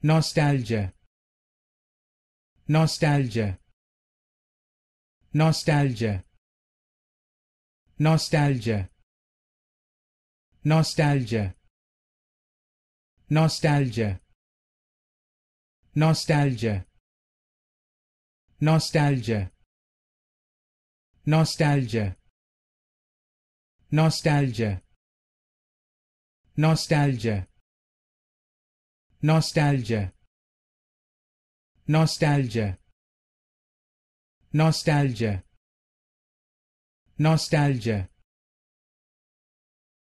nostalgia nostalgia nostalgia nostalgia nostalgia nostalgia nostalgia nostalgia nostalgia nostalgia nostalgia nostalgia. Nostalgia. Nostalgia. Nostalgia